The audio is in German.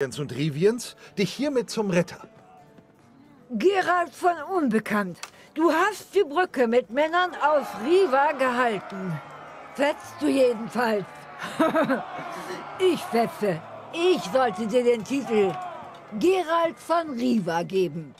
Und Riviens dich hiermit zum Retter. Gerald von Unbekannt, du hast die Brücke mit Männern aus Riva gehalten. Fetzt du jedenfalls. ich fetze. Ich sollte dir den Titel Gerald von Riva geben.